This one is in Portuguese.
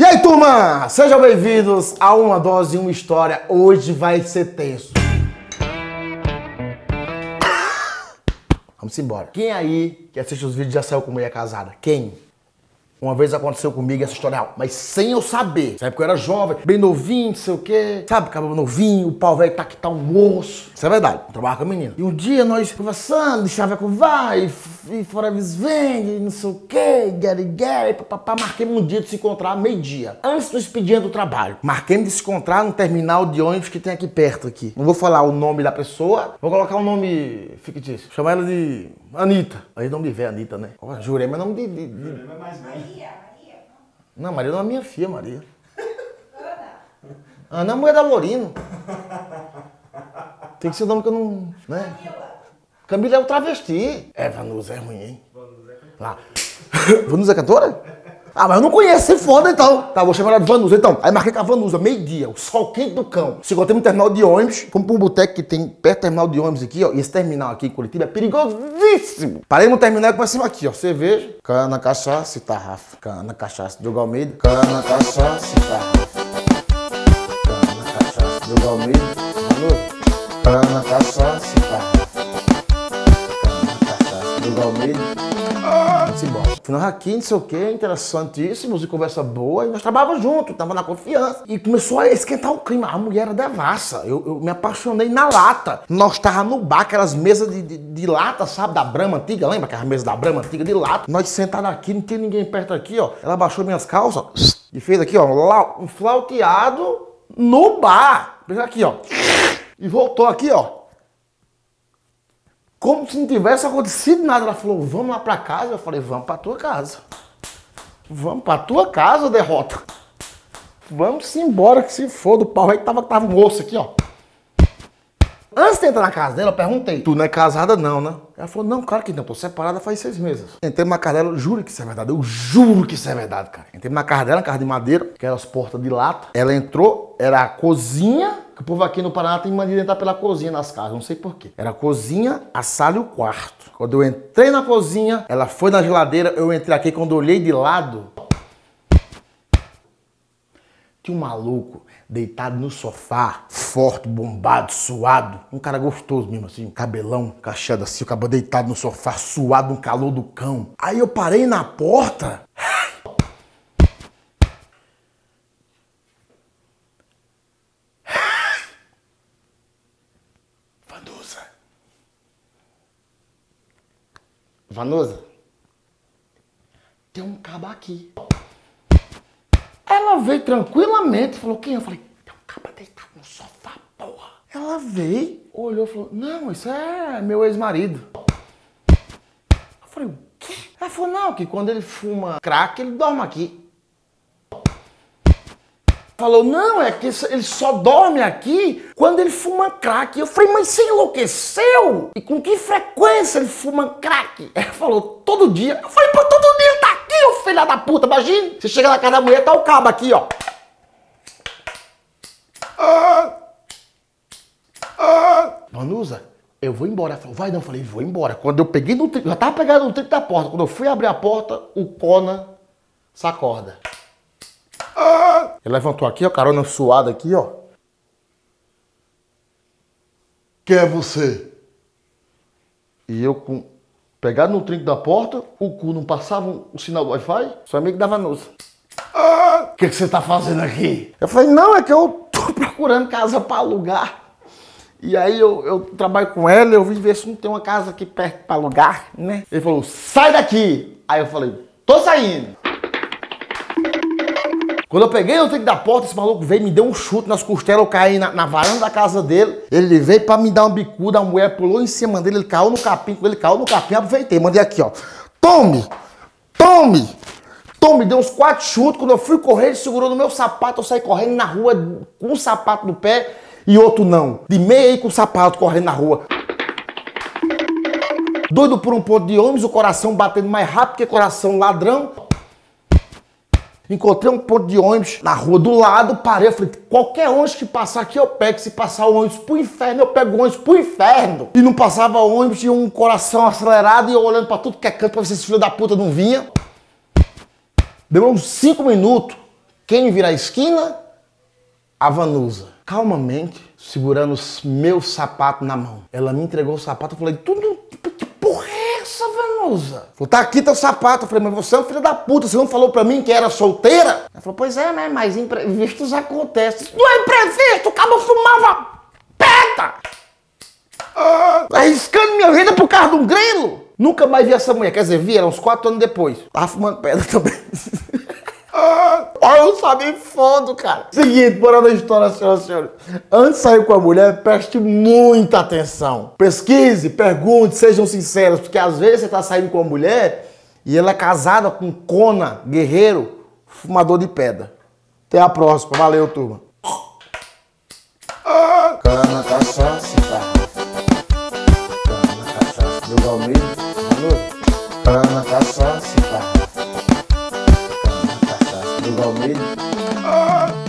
E aí, turma? Sejam bem-vindos a uma dose, uma história. Hoje vai ser tenso. Vamos embora. Quem aí que assiste os vídeos já saiu com mulher casada? Quem? Uma vez aconteceu comigo essa história, mas sem eu saber. Sabe porque eu era jovem, bem novinho, não sei o quê. Sabe, cabelo novinho, o pau velho tá que tá um osso. Isso é verdade. Eu trabalhava com a menina. E um dia nós conversando, deixava com vai, e fora vêm, não sei o quê, get get, papapá. Marquei um dia de se encontrar meio-dia. Antes do expediente do trabalho. Marquei de se encontrar no terminal de ônibus que tem aqui perto aqui. Não vou falar o nome da pessoa, vou colocar um nome fictício. Chamar ela de Anitta. Aí nome de velho, Anitta, né? Ó, jurei, mas nome de. de, de... Maria, Maria. Não, Maria não é minha filha, Maria. Ana. Ana é a mulher da Lorino. Tem que ser nome que eu não. Né? Camila é o travesti. É, Vanusa é ruim, hein? Lá. Vanusa é cantora? Ah, mas eu não conheço, você foda então. Tá, vou chamar ela de Vanusa. Então, aí marquei com a Vanusa, meio-dia, o sol quente do cão. Encontrei no terminal de ônibus, fomos pra um boteco que tem perto do terminal de ônibus aqui, ó. E esse terminal aqui em Curitiba é perigosíssimo. Parei no terminal e começamos aqui, ó. Cerveja, cana, cachaça e tarrafa. Cana, cachaça, Diogo Almeida. Cana, cachaça e tarrafa. Cana, cachaça, Diogo Almeida. Vanusa. Cana, cachaça e tarrafa. Diogo Almeida. Vamos embora. Final aqui, não sei o que, interessantíssimos e conversa boa. E nós trabalhávamos juntos, tava na confiança. E começou a esquentar o clima. A mulher era devassa. Eu, eu me apaixonei na lata. Nós tava no bar, aquelas mesas de, de, de lata, sabe? Da Brama antiga, lembra aquelas mesas da Brama antiga de lata? Nós sentados aqui, não tinha ninguém perto aqui, ó. Ela baixou minhas calças e fez aqui, ó, um flauteado no bar. Aqui, ó. E voltou aqui, ó como se não tivesse acontecido nada. Ela falou, vamos lá pra casa. Eu falei, vamos pra tua casa. Vamos pra tua casa, derrota. Vamos embora que se for do pau aí tava, tava um osso aqui, ó. Antes de entrar na casa dela, eu perguntei, tu não é casada não, né? Ela falou, não, claro que não, tô separada faz seis meses. Entrei na casa dela, juro que isso é verdade, eu juro que isso é verdade, cara. Entrei na casa dela, na casa de madeira, que eram as portas de lata. Ela entrou, era a cozinha, o povo aqui no Paraná tem mania de entrar pela cozinha nas casas, não sei porquê. Era a cozinha, a sala e o quarto. Quando eu entrei na cozinha, ela foi na geladeira, eu entrei aqui, quando eu olhei de lado, tinha um maluco deitado no sofá, forte, bombado, suado. Um cara gostoso mesmo, assim, cabelão, cacheado assim, o cabelo deitado no sofá, suado, no calor do cão. Aí eu parei na porta. Vanusa. Vanusa. Tem um cabo aqui. Ela veio tranquilamente, falou, quem? Eu falei, tem um caba deitado no sofá, porra. Ela veio, olhou e falou, não, isso é meu ex-marido. Eu falei, o quê? Ela falou, não, que quando ele fuma crack, ele dorme aqui. Falou, não, é que ele só dorme aqui quando ele fuma crack. Eu falei, mas você enlouqueceu? E com que frequência ele fuma crack? Ela falou, todo dia. Eu falei, pô, todo dia tá aqui, ô filha da puta, imagina. Você chega na casa da mulher, tá o cabo aqui, ó. Ah, ah. Eu vou embora. Ela falou, vai não. Eu falei, vou embora. Quando eu peguei no trinco, já tava pegando no trinco da porta. Quando eu fui abrir a porta, o Conan sacorda. Ele levantou aqui, ó, carona suada aqui, ó. Quem é você? E eu com pegado no trinco da porta, o cu não passava o sinal do Wi-Fi, sou amigo da Vanusa. O que, que você tá fazendo aqui? Eu falei, não, é que eu tô procurando casa para alugar. E aí eu, eu trabalho com ela, eu vim ver se não tem uma casa aqui perto para alugar, né? Ele falou, sai daqui! Aí eu falei, tô saindo! Quando eu peguei o trinco da porta, esse maluco veio, me deu um chute nas costelas, eu caí na, na varanda da casa dele. Ele veio pra me dar uma bicuda, a mulher pulou em cima dele, ele caiu no capim. Quando ele caiu no capim, aproveitei, mandei aqui, ó. Tome! Tome! Tome, deu uns quatro chutes. Quando eu fui correr, ele segurou no meu sapato, eu saí correndo na rua com um sapato no pé e outro não. De meia aí com o sapato correndo na rua. Doido por um ponto de ônibus, o coração batendo mais rápido que coração ladrão. Encontrei um ponto de ônibus na rua do lado, parei, falei, qualquer ônibus que passar aqui eu pego. Se passar o ônibus pro inferno, eu pego o ônibus pro inferno. E não passava ônibus, tinha um coração acelerado e eu olhando pra tudo que é canto pra ver se esse filho da puta não vinha. Demorou uns 5 minutos. Quem vira a esquina? A Vanusa. Calmamente, segurando os meus sapatos na mão. Ela me entregou o sapato, eu falei, tudo, essa, Vanusa? Falou, tá aqui teu sapato. Eu falei, mas você é um filho da puta, você não falou pra mim que era solteira? Ela falou, pois é, né, mas imprevistos acontecem. Não é imprevisto, o cabo fumava peta! Ah, arriscando minha vida por causa de um grilo. Nunca mais vi essa mulher, quer dizer, vi ela uns quatro anos depois. Tava fumando pedra também. Olha, eu sabia foda, cara. Seguinte, bora na história, senhoras e senhores. Antes de sair com a mulher, preste muita atenção. Pesquise, pergunte, sejam sinceros, porque às vezes você tá saindo com a mulher e ela é casada com Cona, guerreiro, fumador de pedra. Até a próxima. Valeu, turma. Cana, cachaça, tá. Cana, cachaça. Meu Valmir, Cana, cachaça, tá. Cana, cachaça. Meu Valmir.